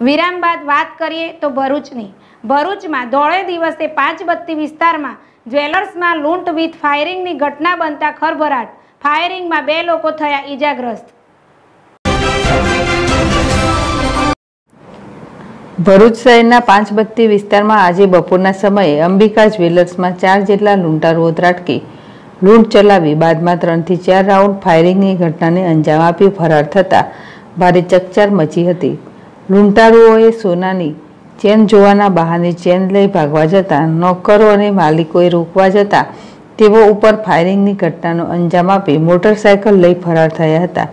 વિરામ બાદ વાત કરીએ તો ભરૂચની ભરૂચમાં ધોળે દિવસે પાંચ બત્તી વિસ્તારમાં જ્વેલર્સમાં લૂંટ વિથ ફાયરિંગની ઘટના બનતા ખરભરાટ. ફાયરિંગમાં બે લોકો થયા ઈજાગ્રસ્ત. ભરૂચ શહેરના પાંચબત્તી વિસ્તારમાં આજે બપોરના સમયે અંબિકા જ્વેલર્સમાં ચાર જેટલા લૂંટારુઓ ત્રાટકી લૂંટ ચલાવી બાદમાં ત્રણથી ચાર રાઉન્ડ ફાયરિંગની ઘટનાને અંજામ આપી ફરાર થતા ભારે ચકચાર મચી હતી. લૂંટારુઓએ સોનાની ચેન જોવાના બહાને ચેન લઈ ભાગવા જતા, નોકરો અને માલિકોએ રોકવા જતા, તેઓ ઉપર ફાયરિંગની ઘટનાનો અંજામ આપી મોટરસાયકલ લઈ ફરાર થયા હતા.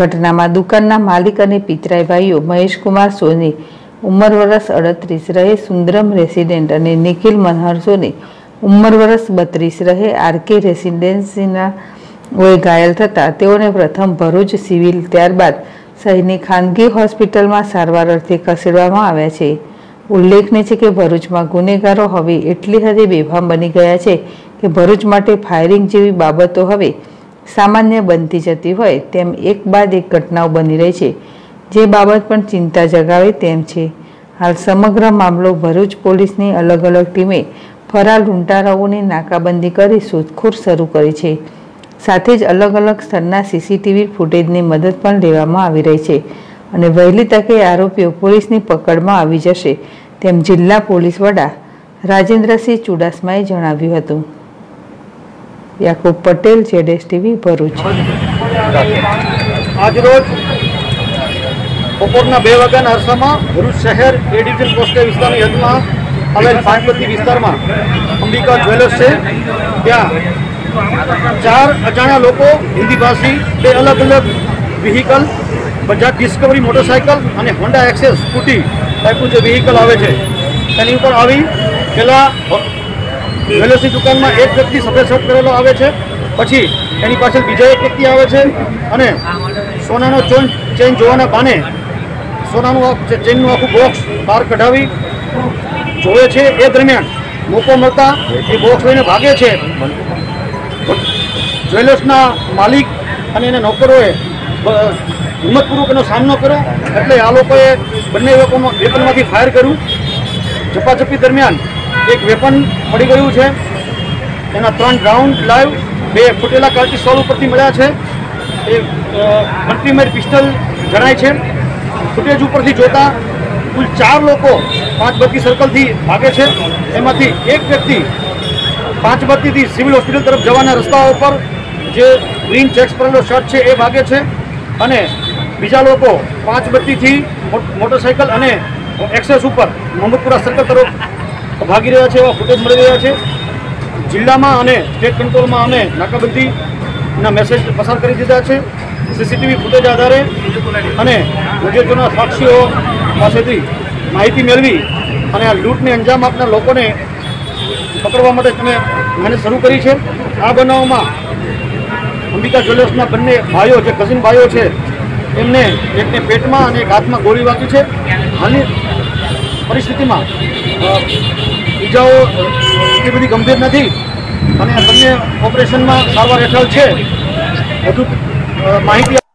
ઘટનામાં દુકાનના માલિક અને પિતરાઈ ભાઈઓ મહેશકુમાર સોની, ઉંમર વર્ષ અડત્રીસ રહે, સુંદરમ રેસિડેન્ટ અને નિખિલ મનહર સોની, ઉંમર વરસ બત્રીસ રહે, આરકે રેસિડેન્સીના ઓએ ઘાયલ થતા, તેઓને પ્રથમ ભરૂચ સિવિલ ત્યારબાદ શહેરની ખાનગી હોસ્પિટલમાં સારવાર અર્થે ખસેડવામાં આવ્યા છે. ઉલ્લેખનીય છે કે ભરૂચમાં ગુનેગારો હવે એટલી હદે બેફામ બની ગયા છે કે ભરૂચ માટે ફાયરિંગ જેવી બાબતો હવે સામાન્ય બનતી જતી હોય તેમ એક બાદ એક ઘટનાઓ બની રહી છે. જે બાબત પણ ચિંતા જગાવે તેમ છે. હાલ સમગ્ર મામલો ભરૂચ પોલીસની અલગ અલગ ટીમે ફરાર લૂંટારાઓની નાકાબંધી કરી શોધખોળ શરૂ કરી છે. સાથે જ અલગ અલગ સ્તરના સીસીટીવી ફૂટેજની મદદ પણ લેવામાં આવી રહી છે અને વહેલી તકે આરોપીઓ પોલીસની પકડમાં આવી જશે, તેમ જિલ્લા પોલીસ વડા રાજેન્દ્રસિંહ ચુડાસમાએ જણાવ્યું હતું. યાકુબ પટેલ જેડેસ ટીવી, ભરૂચ. આજરોજ બપોરના બે વાગ્યાના અરસામાં ભરૂચ શહેર એ ડિવિઝન પોસ્ટ વિસ્તારની હદમાં આવેલ પાંચપતિ વિસ્તારમાં અંબિકા જ્વેલર્સ છે. ત્યાં ચાર અજાણ્યા લોકો, હિન્દી ભાષી, બે અલગ અલગ વ્હીકલ બજાજ ડિસ્કવરી મોટરસાયકલ અને હોન્ડા એક્સેસ સ્કૂટી ટાઈપનું જે વ્હીકલ આવે છે. તેની ઉપર આવી પહેલાં જ્વેલર્સની દુકાનમાં એક વ્યક્તિ સફેદ શર્ટ કરેલો આવે છે, પછી એની પાછળ બીજા એક વ્યક્તિ આવે છે અને સોનાનો ચોન ચેન જોવાના બાને સોનાનું ચેનનું આખું બોક્સ બહાર કઢાવી જોવે છે. એ દરમિયાન મોકો મળતા એ બોક્સ લઈને ભાગે છે. જ્વેલર્સના માલિક અને એના નોકરોએ હિંમતપૂર્વક એનો સામનો કર્યો. એટલે આ લોકોએ બંને વેપનમાં વેપનમાંથી ફાયર કર્યું. ઝપાઝપી દરમિયાન એક વેપન પડી ગયું છે. એના ત્રણ રાઉન્ડ લાઈવ, બે ફૂટેલા કાર્ટી સ્ટોલ ઉપરથી મળ્યા છે. એ મલ્ટીમેર પિસ્ટલ જણાય છે. ફૂટેજ ઉપરથી જોતા કુલ ચાર લોકો પાંચ બત્તી સર્કલથી ભાગે છે. એમાંથી એક વ્યક્તિ પાંચ બત્તીથી સિવિલ હોસ્પિટલ તરફ જવાના રસ્તાઓ પર જે ગ્રીન ચેક્સ પરેલો શર્ટ છે એ ભાગે છે અને બીજા લોકો પાંચ બત્તીથી મો- મોટરસાયકલ અને એક્સેસ ઉપર મહમ્મદપુરા સર્કલ તરફ ભાગી રહ્યા છે એવા ફૂટેજ મળી રહ્યા છે. જિલ્લામાં અને સ્ટેટ કંટ્રોલમાં અમે નાકાબંધીના મેસેજ પસાર કરી દીધા છે. સીસીટીવી ફૂટેજ આધારે અને નજરજોના સાક્ષીઓ પાસેથી માહિતી મેળવી અને આ લૂંટને અંજામ આપનાર લોકોને પકડવા માટે તમે મને શરૂ કરી છે. આ બનાવમાં અંબિકા જ્વેલર્સના બંને ભાઈઓ જે કઝિન ભાઈઓ છે, એમને એકને પેટમાં અને એક હાથમાં ગોળી વાગી છે. હાલની પરિસ્થિતિમાં બીજાઓ એટલી બધી ગંભીર નથી. અને બંને ઓપરેશનમાં સારવાર હેઠળ છે. વધુ માહિતી